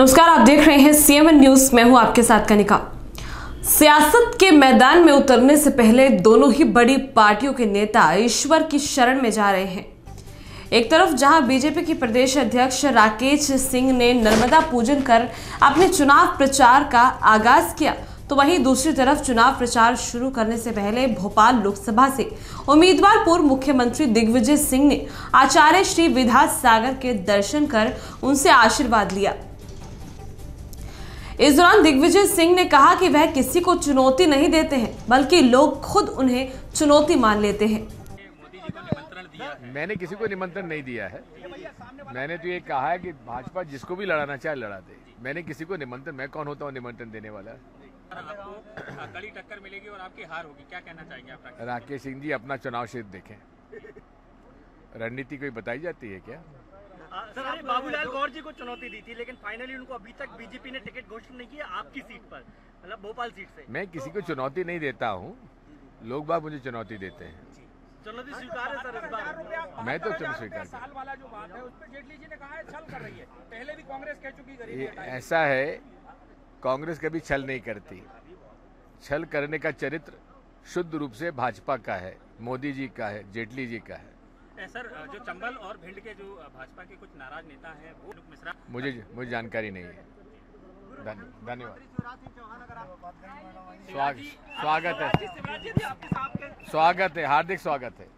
नमस्कार, आप देख रहे हैं सीएमएन न्यूज़ मैं हूँ आपके साथ कनिका। सियासत के मैदान में उतरने से पहले दोनों ही बड़ी पार्टियों के नेता ईश्वर की शरण में जा रहे हैं। एक तरफ़ जहाँ बीजेपी की प्रदेश अध्यक्ष राकेश सिंह ने नर्मदा पूजन कर अपने चुनाव प्रचार का आगाज़ किया तो वहीं दूसरी तरफ़ चुनाव प्रचार शुरू करने से पहले भोपाल लोकसभा से उम्मीदवार पूर्व मुख्यमंत्री दिग्विजय सिंह ने आचार्य श्री विधास सागर के दर्शन कर उनसे आशीर्वाद लिया। इस दौरान दिग्विजय सिंह ने कहा कि वह किसी को चुनौती नहीं देते हैं, बल्कि लोग खुद उन्हें चुनौती मान लेते हैं। मैंने किसी को निमंत्रण नहीं दिया है। मैंने तो ये कहा है कि भाजपा जिसको भी लड़ाना चाहे लड़ा दे। मैंने किसी को निमंत्रण, मैं कौन होता हूँ निमंत्रण देने वाला? कड़ी टक्कर मिलेगी और आपकी हार होगी क्या कहना चाहेंगे आप? राकेश सिंह जी, अपना चुनाव क्षेत्र देखें। रणनीति कोई बताई जाती है क्या? सर अरे बाबूलाल गौर जी को चुनौती दी थी लेकिन फाइनली उनको अभी तक बीजेपी ने टिकट घोषित नहीं किया आपकी सीट पर मतलब भोपाल सीट से। मैं किसी को चुनौती नहीं देता हूँ लोग बाग मुझे चुनौती देते हैं। चुनौती स्वीकार है सर इस बार मैं। तो चुन स्वीकार साल वाला जो बात है उस पर जेटली जी ने कहा है छल कर रही है। पहले भी कांग्रेस कह चुकी हूँ गरीबी ऐसा है कांग्रेस कभी छल नहीं करती। छल करने का चरित्र शुद्ध रूप से भाजपा का है मोदी जी का है जेटली जी का है। सर जो चंबल और भिंड के जो भाजपा के कुछ नाराज़ नेता हैं वो मिश्रा मुझे मुझे जानकारी नहीं है। धन्यवाद। स्वागत स्वागत है। स्वागत है हार्दिक स्वागत है।